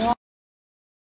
Wow.